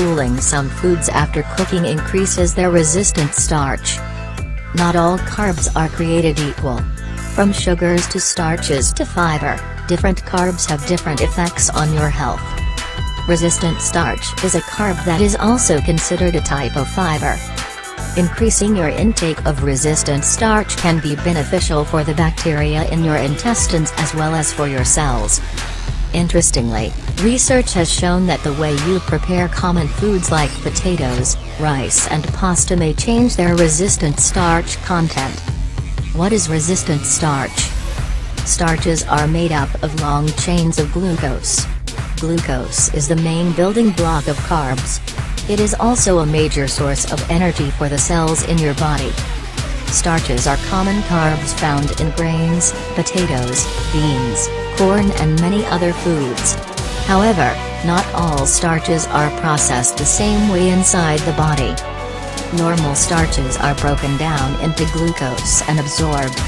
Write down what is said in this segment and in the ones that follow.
Cooling some foods after cooking increases their resistant starch. Not all carbs are created equal. From sugars to starches to fiber, different carbs have different effects on your health. Resistant starch is a carb that is also considered a type of fiber. Increasing your intake of resistant starch can be beneficial for the bacteria in your intestines as well as for your cells. Interestingly, research has shown that the way you prepare common foods like potatoes, rice and pasta may change their resistant starch content. What is resistant starch? Starches are made up of long chains of glucose. Glucose is the main building block of carbs. It is also a major source of energy for the cells in your body. Starches are common carbs found in grains, potatoes, beans, corn and many other foods. However, not all starches are processed the same way inside the body. Normal starches are broken down into glucose and absorbed.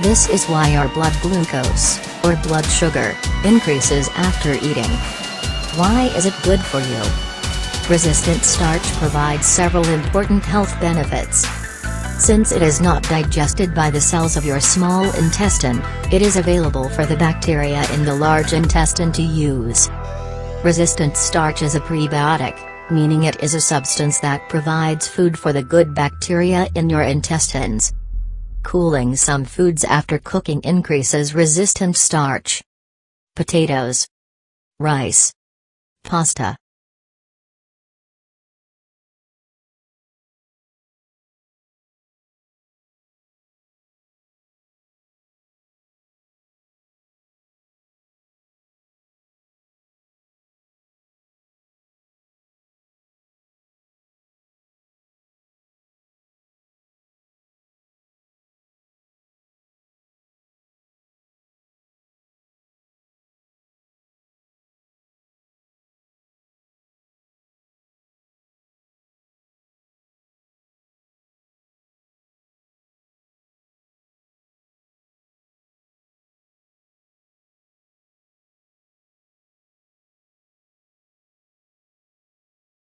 This is why our blood glucose, or blood sugar, increases after eating. Why is it good for you? Resistant starch provides several important health benefits. Since it is not digested by the cells of your small intestine, it is available for the bacteria in the large intestine to use. Resistant starch is a prebiotic, meaning it is a substance that provides food for the good bacteria in your intestines. Cooling some foods after cooking increases resistant starch. Potatoes, rice, pasta,